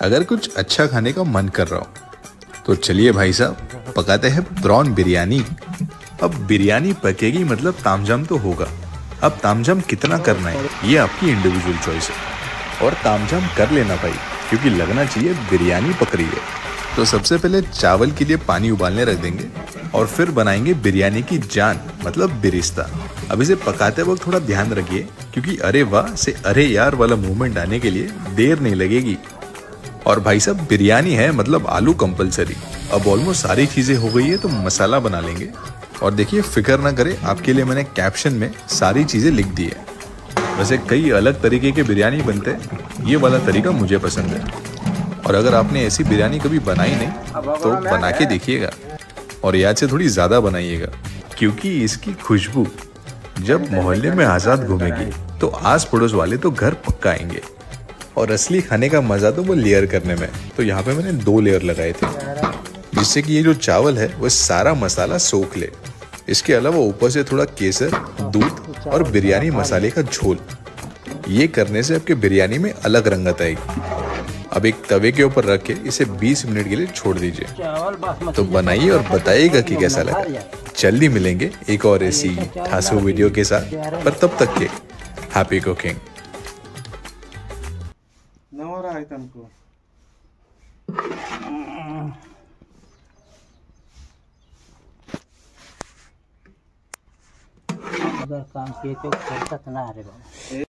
अगर कुछ अच्छा खाने का मन कर रहा हो तो चलिए भाई साहब, पकाते हैं प्रॉन बिरयानी। अब बिरयानी पकेगी मतलब तामझाम तो होगा। अब तामझाम कितना करना है, ये आपकी इंडिविजुअल चॉइस है। और तामझाम कर लेना भाई, क्योंकि लगना चाहिए बिरयानी पक रही है। तो सबसे पहले चावल के लिए पानी उबालने रख देंगे और फिर बनाएँगे बिरयानी की जान मतलब बिरिस्ता। अब इसे पकाते वक्त थोड़ा ध्यान रखिए, क्योंकि अरे वाह से अरे यार वाला मूवमेंट आने के लिए देर नहीं लगेगी। और भाई साहब, बिरयानी है मतलब आलू कंपलसरी अब ऑलमोस्ट सारी चीज़ें हो गई है तो मसाला बना लेंगे। और देखिए, फ़िक्र ना करें, आपके लिए मैंने कैप्शन में सारी चीज़ें लिख दी है। वैसे कई अलग तरीके के बिरयानी बनते हैं, ये वाला तरीका मुझे पसंद है। और अगर आपने ऐसी बिरयानी कभी बनाई नहीं तो बना के देखिएगा। और याद से थोड़ी ज़्यादा बनाइएगा, क्योंकि इसकी खुशबू जब मोहल्ले में आज़ाद घूमेगी तो आस पड़ोस वाले तो घर पक्का आएँगे। और असली खाने का मज़ा तो वो लेयर करने में। तो यहाँ पे मैंने दो लेयर लगाए थे। जिससे कि ये जो चावल है, वो सारा मसाला सोख ले। इसके अलावा ऊपर से थोड़ा केसर, दूध और बिरयानी मसाले का झोल। ये करने से आपके बिरयानी में अलग रंगत आएगी। अब एक तवे के ऊपर रख के इसे 20 मिनट के लिए छोड़ दीजिए। तो बनाइए और बताइएगा कि कैसा लगा। जल्दी मिलेंगे एक और ऐसी ठासू वीडियो के साथ। पर तब तक के हैप्पी कुकिंग आहे तुमको। अगर काम किए तो करता तो ना रे बाबा।